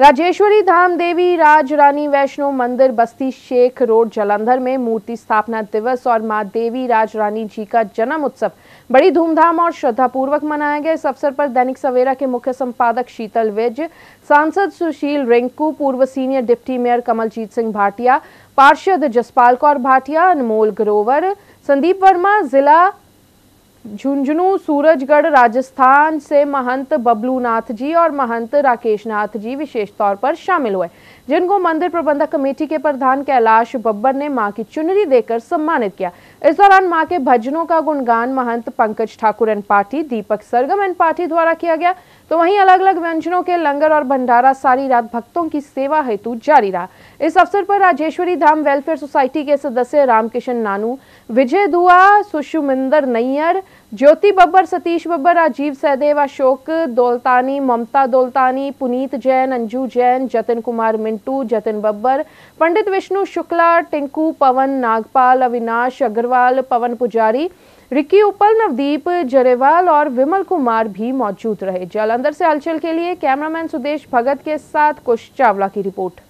राजेश्वरी धाम देवी राज रानी वैष्णो मंदिर, बस्ती शेख रोड, जलंधर में मूर्ति स्थापना दिवस और माँ देवी राज रानी जी का जन्म उत्सव। बड़ी धूमधाम और श्रद्धापूर्वक मनाया गया। इस अवसर पर दैनिक सवेरा के मुख्य संपादक शीतल विज, सांसद सुशील रिंकू, पूर्व senior deputy mayor Kamaljit Singh Bhatia, पार्षद जसपाल कौर भाटिया, अनमोल ग्रोवर, संदीप वर्मा, जिला झुंझुनू, सूरजगढ़, राजस्थान से महंत बबलू नाथ जी और महंत राकेश नाथ जी विशेष तौर पर शामिल हुए। जिनको मंदिर प्रबंधक कमेटी के प्रधान कैलाश बब्बर ने माँ की चुनरी देकर सम्मानित किया। इस दौरान माँ के भजनों का गुणगान महंत पंकज ठाकुर एन पाठी दीपक सरगम एन पाठी द्वारा किया गया। तो वहीं अलग अलग व्यंजनों के लंगर और भंडारा सारी रात भक्तों की सेवा हेतु जारी रहा। इस अवसर पर राजेश्वरी धाम वेलफेयर सोसाइटी के सदस्य रामकिशन नानू, विजय दुआ, सुषुमिंदर नैयर ज्योति बब्बर, सतीश बब्बर, राजीव सहदेव, अशोक दौलतानी, ममता दौलतानी, पुनीत जैन, अंजू जैन, जतिन कुमार मिंटू, जतिन बब्बर, पंडित विष्णु शुक्ला, टिंकू पवन, नागपाल, अविनाश अग्रवाल, पवन पुजारी, रिक्की उपल नवदीप जरेवाल और विमल कुमार भी मौजूद रहे। जालंधर से हलचल के लिए कैमरामैन सुदेश भगत के साथ कुश चावला की रिपोर्ट।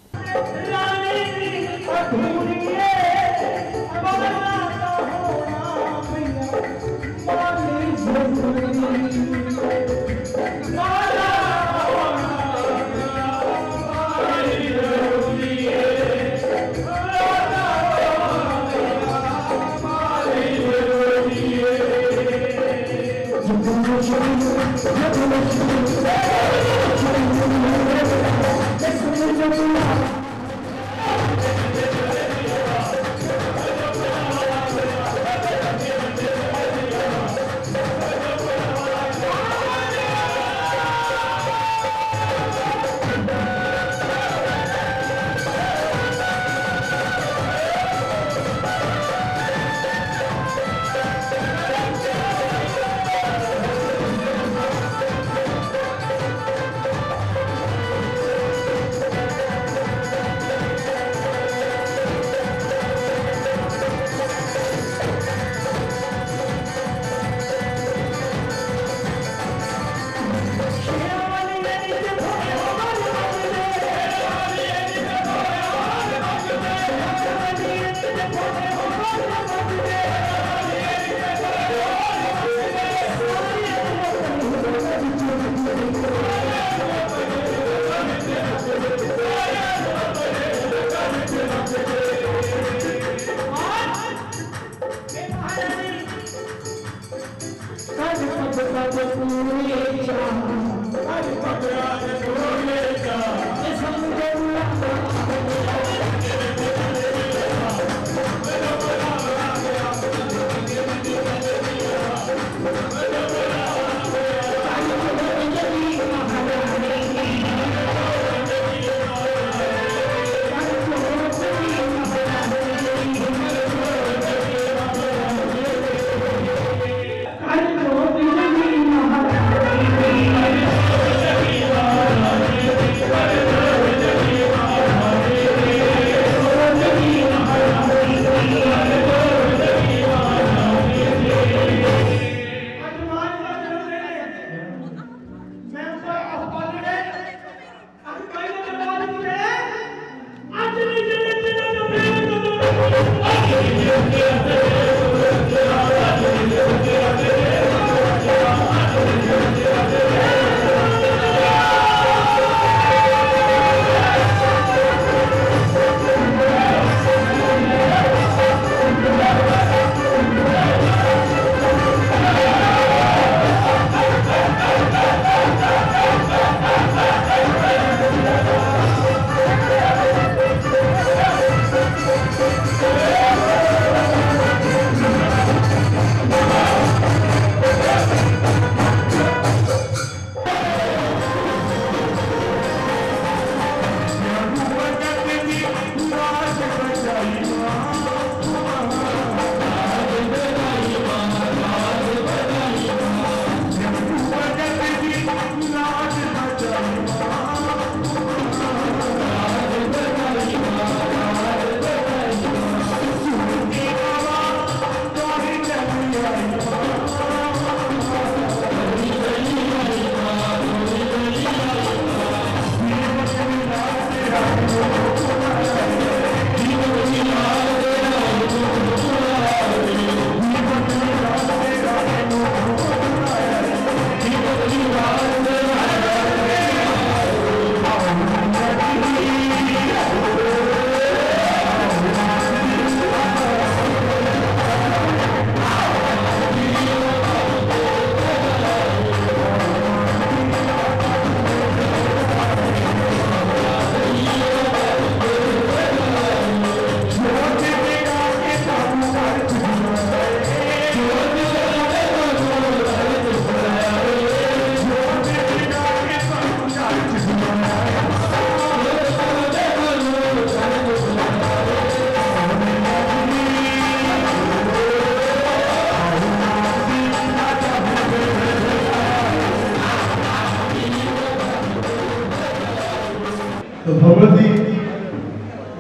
ਮੁਹੱਬਤ ਦੀ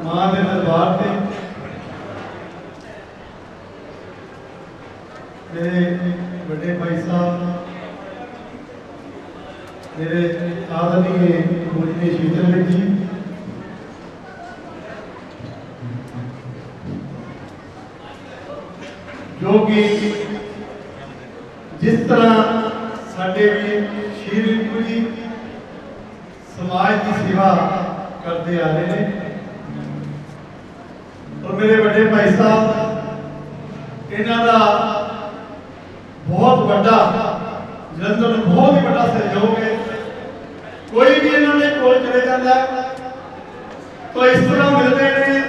ਮਾਂ ਦੇ ਦਰਬਾਰ ਤੇ ਮੇਰੇ ਵੱਡੇ ਭਾਈ ਸਾਹਿਬ ਮੇਰੇ ਆਦਮੀ ਮੁਝੇ ਸ਼ੀਤਲ ਵਿੱਚ ਜੀ ਜੋ ਕਿ ਜਿਸ ਤਰ੍ਹਾਂ ਸਾਡੇ ਵੀ ਸ਼ੀਰ ਜੀ ਸਮਾਜ ਦੀ ਸੇਵਾ ਕਰਦੇ ਆ ਰਹੇ ਨੇ। ਔਰ ਮੇਰੇ ਵੱਡੇ ਭਾਈ ਸਾਹਿਬ, ਇਹਨਾਂ ਦਾ ਬਹੁਤ ਵੱਡਾ, ਜਲੰਧਰ ਨੂੰ ਬਹੁਤ ਹੀ ਵੱਡਾ ਸਹਿਯੋਗ ਹੈ। ਕੋਈ ਵੀ ਇਹਨਾਂ ਦੇ ਕੋਲ ਚਲੇ ਜਾਂਦਾ ਤਾਂ ਇਸ ਤਰ੍ਹਾਂ ਮਿਲਦੇ ਨੇ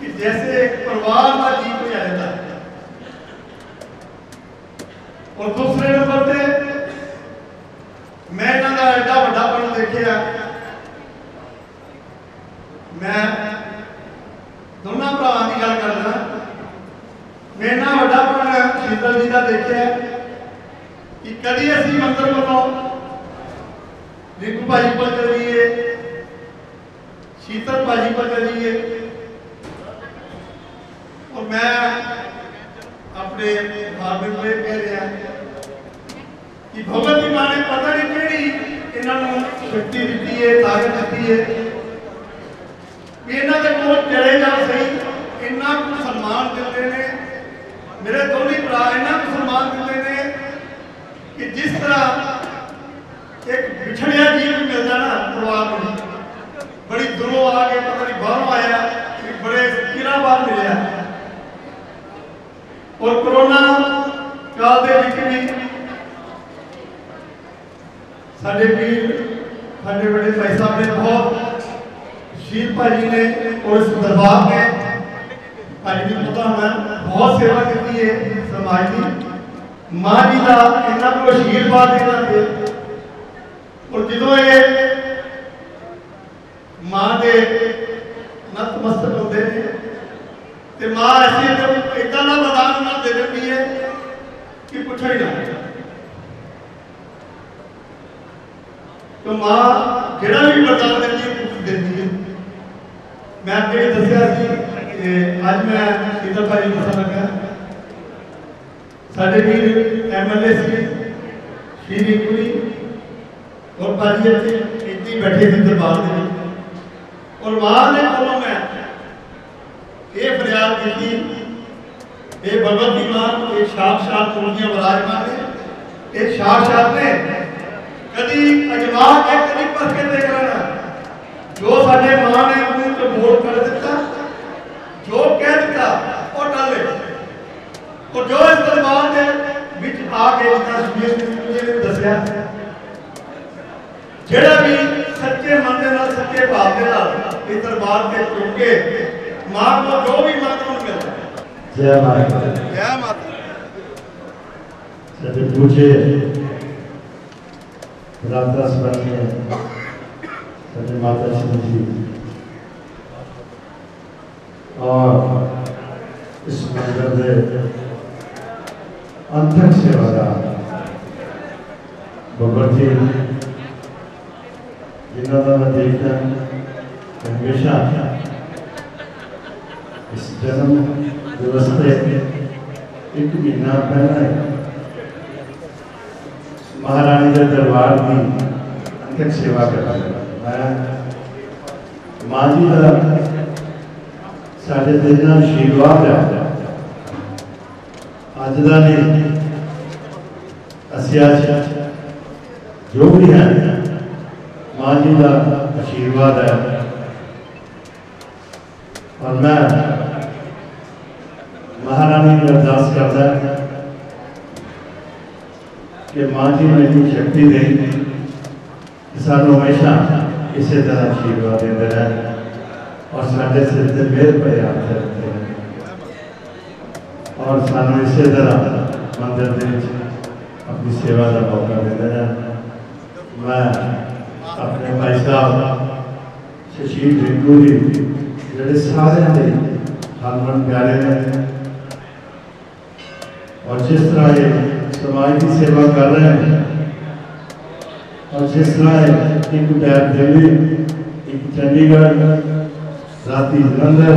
ਕਿ ਜੈਸੇ ਇੱਕ ਪਰਿਵਾਰ ਦਾ ਜੀ ਕੋਈ ਜਾਂਦਾ ਔਰ ਦੂਸਰੇ ਨੰਬਰ ਤੇ ਮੈਂ ਇਹਨਾਂ ਦਾ ਐਡਾ ਵੱਡਾ ਪਣ ਦੇਖਿਆ ਮੈਂ ਦੋਨਾਂ ਭਰਾਵਾਂ ਦੀ ਗੱਲ ਕਰਦਾ ਮੈਂ ਇਹਨਾਂ ਵੱਡਾ ਭਰਾ ਸ਼ੀਤਲ ਜੀ ਦਾ ਦੇਖਿਆ ਕਿ ਕਦੀ ਅਸੀਂ ਮੰਦਰ ਵੱਲੋਂ ਰਿੰਕੂ ਭਾਜੀ ਕੋਲ ਚਲੀਏ, ਸ਼ੀਤਲ ਭਾਜੀ ਕੋਲ ਚਲੀਏ। ਔਰ ਮੈਂ ਆਪਣੇ ਫਾਦਰ ਨੂੰ ਕਹਿ ਰਿਹਾ ਕਿ ਭਗਵਤੀ ਮਾਂ ਨੇ ਪਤਾ ਨਹੀਂ ਕਿਹੜੀ ਇਹਨਾਂ ਨੂੰ ਸ਼ਕਤੀ ਦਿੱਤੀ ਹੈ, ਤਾਕਤ ਦਿੱਤੀ ਹੈ। ਇਹਨਾਂ ਦੇ ਸਹੀ। ਇੰਨਾ ਕੁ ਸਨਮਾਨ ਦਿੰਦੇ ਨੇ। ਮੇਰੇ ਦੋਨੇ ਭਰਾ ਇੰਨਾ ਕੁ ਸਨਮਾਨ ਦਿੰਦੇ ਨੇ ਕਿ ਜਿਸ ਤਰ੍ਹਾਂ ਇੱਕ ਵਿਛੜਿਆ ਜੀਵ ਮਿਲਦਾ ਨਾ ਪਰਿਵਾਰ ਨੂੰ ਬੜੀ ਦੂਰੋਂ ਆ ਕੇ ਪਤਾ ਨਹੀਂ ਬਾਹਰੋਂ ਆਇਆ ਕਿ ਬੜੇ ਕਿਰਾਂ ਬਾਅਦ ਮਿਲਿਆ। ਔਰ ਕਰੋਨਾ ਕਾਲ ਦੇ ਵਿੱਚ ਵੀ ਸਾਡੇ ਵੀਰ, ਸਾਡੇ ਬੜੇ ਭਾਈ ਸਾਹਿਬ ਨੇ ਬਹੁਤ ਸ਼ੀਲ ਭਾਜੀ ਨੇ ਔਰ ਇਸ ਦਰਬਾਰ ਨੇ ਭਾਜੀ ਨੂੰ ਪਤਾ ਹੋਣਾ ਬਹੁਤ ਸੇਵਾ ਕੀਤੀ ਹੈ ਸਮਾਜ ਦੀ। ਮਾਂ ਜੀ ਦਾ ਇਹਨਾਂ ਕੋਲ ਅਸ਼ੀਰਵਾਦ ਇਹਨਾਂ ਦੇ। ਔਰ ਜਦੋਂ ਇਹ ਮਾਂ ਦੇ ਨਤਮਸਤਕ ਹੁੰਦੇ ਨੇ, ਤੇ ਮਾਂ ਐਸੀ ਇਦਾਂ ਦਾ ਵਰਦਾਨ ਉਹਨਾਂ ਦੇ ਦਿੰਦੀ ਹੈ ਕਿ ਪੁੱਛੋ ਹੀ ਨਾ। ਤੇ ਮਾਂ ਜਿਹੜਾ ਵੀ ਵਰਦਾਨ ਦਿੰਦੀ ਹੈ ਦਿੰਦੀ ਹੈ। ਮੈਂ ਅੱਗੇ ਵੀ ਦੱਸਿਆ ਸੀ ਕਿ ਅੱਜ ਮੈਂ ਸੀਤਾ ਭਾਈ ਨੂੰ ਦੱਸਣ ਲੱਗਾ ਸਾਡੇ ਵੀਰ ਐਮਐਲਏ ਸੀ ਸ਼੍ਰੀ ਪੁਰੀ ਔਰ ਭਾਜੀ ਇੱਥੇ ਇੱਥੇ ਹੀ ਬੈਠੇ ਸੀ ਦਰਬਾਰ ਦੇ ਵਿੱਚ ਔਰ ਮਾਂ ਨੇ ਕੋਲੋਂ ਮੈਂ ਇਹ ਫਰਿਆਦ ਕੀਤੀ ਇਹ ਭਗਵਤੀ ਮਾਂ ਇਹ ਸਾਖਸ਼ਾਤ ਤੁਲਸੀਆਂ ਵਿਰਾਜਮਾਨ ਨੇ ਇਹ ਸਾਖਸ਼ਾਤ ਨੇ ਕਦੀ ਅਜਮਾ ਕੇ ਕਦੀ ਪਰਖ ਕੇ ਦੇਖ ਲੈਣਾ ਜੋ ਸਾਡੇ ਮਾਂ ਨੇ पे वोट कर देता जो कह दिता वो कर लेता तो जो इस दरबार के बीच आ के तस्वीर ने दसया। जेड़ा भी सच्चे मन के नाल सच्चे भाव के साथ इस दरबार से चुन माँ को जो भी मत उन मिलता जय माता जय माता जब पूछे राधा स्वामी सत्य माता श्री जी और इस मंदिर के अंतक सेवादार भगवती जिन्हों का हमेशा इस जन्म दिवस एक महीना पहले महारानी के दरबार की अंतिम सेवा करता मैं माँ जी का साढ़े दिल ਨਾਲ ਆਸ਼ੀਰਵਾਦ ਹੈ ਅੱਜ ਦਾ ਨਹੀਂ ਅਸੀਂ ਅੱਜ ਜੋ ਵੀ ਹੈ ਮਾਂ ਜੀ ਦਾ ਆਸ਼ੀਰਵਾਦ ਹੈ और मैं महारानी ने अरदास करता है कि माँ जी ने इतनी शक्ति दी कि सानू हमेशा इसी तरह आशीर्वाद देते रहे और साढ़े सिर से मेर पे हाथ रखते हैं और सानू इसी तरह मंदिर के विच अपनी सेवा का मौका देते रहे मैं अपने भाई साहब शशील रिंकू जी ਜਿਹੜੇ ਸਾਰਿਆਂ ਦੇ ਹਰਮਨ ਪਿਆਰੇ ਨੇ ਔਰ ਜਿਸ ਤਰ੍ਹਾਂ ਇਹ ਸਮਾਜ ਦੀ ਸੇਵਾ ਕਰ ਰਹੇ ਹਨ ਔਰ ਜਿਸ ਤਰ੍ਹਾਂ ਇਹ ਇੱਕ ਪੈਰ ਦੇ ਵੀ ਇੱਕ चंडीगढ़ साथी जलंधर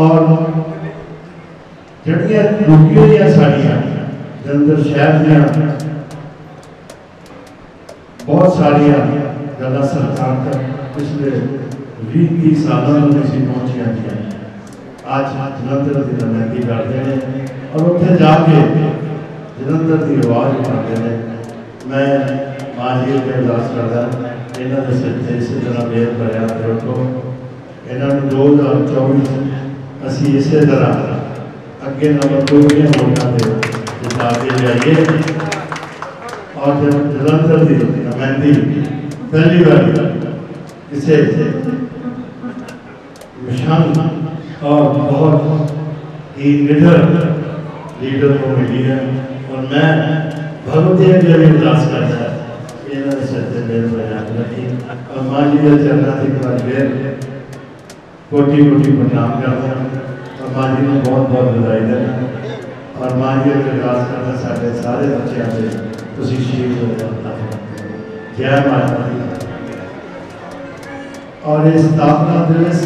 और जड़िया रुकी हुई साड़िया जलंधर शहर दिया बहुत सारिया ज़्यादा सरकार तक पिछले भी तीस सालों में अभी पहुँचिया गया आज जलंधर की रणनीति करते हैं और उत्थे जाके जलंधर की आवाज़ उठाते हैं। मैं माजी अरदास करता ਇਹਨਾਂ ਦੇ ਸਿਰ ਤੇ ਇਸੇ ਤਰ੍ਹਾਂ ਮੇਰ ਭਰਿਆ ਤੇ ਰੱਖੋ ਇਹਨਾਂ ਨੂੰ 2024 ਅਸੀਂ ਇਸੇ ਤਰ੍ਹਾਂ ਅੱਗੇ ਨੰਬਰ ਦੋ ਦੀਆਂ ਵੋਟਾਂ ਦੇ ਜਿਤਾ ਕੇ ਲਿਆਈਏ ਔਰ ਜਬ ਜਲੰਧਰ ਦੀ ਨੁਮਾਇੰਦਗੀ ਪਹਿਲੀ ਵਾਰ ਕਿਸੇ विशाल और बहुत ही निडर लीडर को मिली है और मैं भगवती अगले भी उदास करता अम्मा जी के चरणों से एक बार जी को बहुत बहुत बधाई देना और माँ जी अगर अरदास करना साढ़े सारे बच्चों से तुम शहीद हो जाता जय माता और ये स्थापना दिवस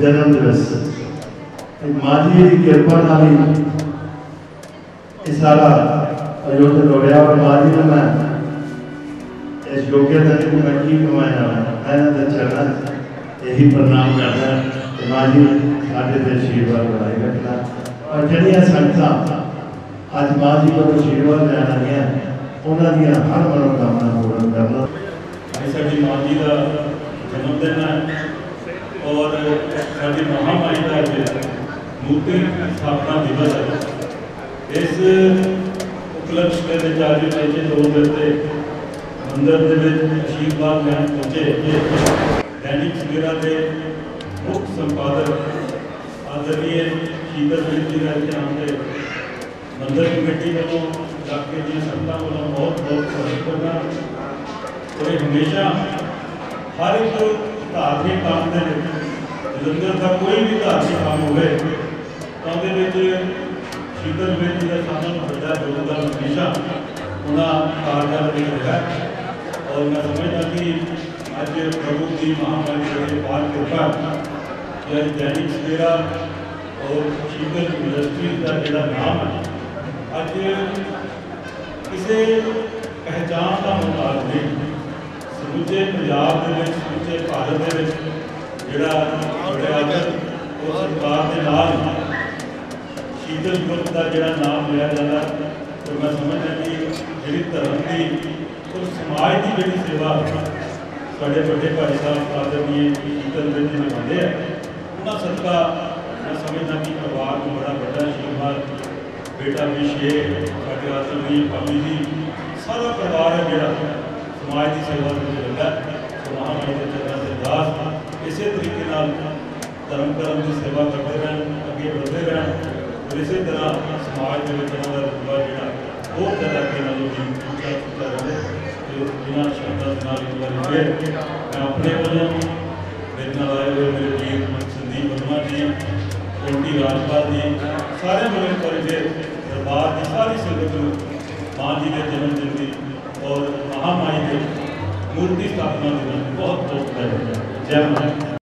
जन्म दिवस माँ जी की कृपा नाल ही सारा आयोजन हो गया और माँ जी ने मैं ਮੈਂ ਇਸ ਯੋਗਿਅਤਾ ਨੂੰ ਮੈਂ ਕੀ ਕਮਾਇਆ ਮੈਂ ਇਹਨਾਂ ਦੇ ਚਰਨਾਂ 'ਚ ਇਹੀ ਪ੍ਰਣਾਮ ਕਰਦਾ ਕਿ ਮਾਜੀ ਸਾਡੇ ਤੇ ਆਸ਼ੀਰਵਾਦ ਬਣਾਈ ਰੱਖਣਾ ਔਰ ਜਿਹੜੀਆਂ ਸੰਗਤਾਂ ਅੱਜ ਮਾਜੀ ਕੋਲ ਆਸ਼ੀਰਵਾਦ ਲੈਣ ਆਈਆਂ ਉਹਨਾਂ ਦੀਆਂ ਹਰ ਮਨੋਕਾਮਨਾ ਪੂਰਨ ਕਰਨਾ ਅੱਜ ਸਾਡੀ ਮਾਂ ਜੀ ਦਾ ਜਨਮ ਦਿਨ ਹੈ ਔਰ ਸਾਡੀ ਮਹਾਮਾਈ ਦਾ ਅੱਜ ਮੂਰਤੀ ਸਥਾਪਨਾ ਦਿਵਸ ਹੈ ਇਸ ਉਪਲਕਸ਼ ਦੇ ਵਿੱਚ ਅੱਜ ਪੰਜੇ ਦੋ ਦਿਨ ਤੇ ਮੰਦਰ ਦੇ ਵਿੱਚ ਅਸ਼ੀਰਵਾਦ ਲੈਣ ਪਹੁੰਚੇ ਦੈਨਿਕ ਸਵੇਰਾ ਦੇ ਮੁੱਖ ਸੰਪਾਦਕ ਆਦਰਨੀय ਸ਼ੀਤਲ ਸਿੰਘ ਜੀ ਦਾ ਧਿਆਨ ਤੇ ਮੰਦਰ ਕਮੇਟੀ ਵੱਲੋਂ ਇਲਾਕੇ ਦੀਆਂ ਸੰਗਤਾਂ ਵੱਲੋਂ ਬਹੁਤ ਬਹੁਤ ਸਵਾਗਤ ਕਰਨਾ ਹਮੇਸ਼ਾ ਹਰ ਇੱਕ ਧਾਰਮਿਕ ਕੰਮ ਦੇ ਵਿੱਚ ਜਲੰਧਰ ਦਾ ਕੋਈ ਵੀ ਧਾਰਮਿਕ ਕੰਮ ਹੋਵੇ, ਤਾਂ ਉਹਦੇ ਵਿੱਚ ਸ਼ੀਤਲ ਬੇਦੀ ਦਾ ਸਾਰਿਆਂ ਨੂੰ ਵੱਡਾ ਯੋਗਦਾਨ ਹਮੇਸ਼ਾ ਉਹਨਾਂ ਕਾਰਜਾਂ ਵਿੱਚ ਰਿਹਾ। ਔਰ ਮੈਂ ਸਮਝਦਾ ਕਿ ਅੱਜ ਪ੍ਰਭੂ ਦੀ ਮਹਾਮਾਰੀ ਦੇ ਪਾਰ ਕਿਰਪਾ ਕਿ ਅੱਜ ਦੈਨਿਕ ਸਵੇਰਾ ਔਰ ਸ਼ੀਤਲ ਇੰਡਸਟਰੀ ਦਾ ਜਿਹੜਾ ਨਾਮ ਹੈ ਅੱਜ ਕਿਸੇ ਪਹਿਚਾਣ ਦਾ ਮੁਤਾਬਕ ਨਹੀਂ ਸਮੁੱਚੇ ਪੰਜਾਬ ਦੇ ਵਿੱਚ ਸਮੁੱਚੇ ਭਾਰਤ ਦੇ ਵਿੱਚ ਜਿਹੜਾ ਜੁੜਿਆ ਹੈ ਉਹ ਸਰਕਾਰ ਦੇ ਨਾਲ ਸ਼ੀਤਲ ਗਰੁੱਪ ਦਾ ਜਿਹੜਾ ਨਾਮ ਲਿਆ ਜਾਂਦਾ ਤੇ ਮੈਂ ਸਮਝਦਾ ਕਿ ਜਿਹੜੀ ਧਰਮ ਦੀ समाज की जी सेवा साढ़े बड़े भाई साहब आदरणीय शीतल बिंद निभाते हैं। उन्होंने सदका मैं समझना कि परिवार को बड़ा बड़ा आशीर्वाद, बेटा भी शेर साढ़े आदरणीय जी, सारा परिवार है जो समाज की सेवा लगा तो महामारी चरणा से अरदास इस तरीके धर्म धर्म की सेवा करते रह अगे बढ़ते रह। और इस तरह समाज के रुतबा जो बहुत ज़्यादा अगर नो बिना शब्द ना मैं अपने वज़न मेरे नाल आए हुए मेरे जीव संदीप वर्मा जी कोटी राजपाल जी सारे मेरे परिवार दरबार की सारी संगत माँ जी के जन्मदिन की और महामारी के मूर्ति स्थापना दिन बहुत बहुत धन्यवाद जय माता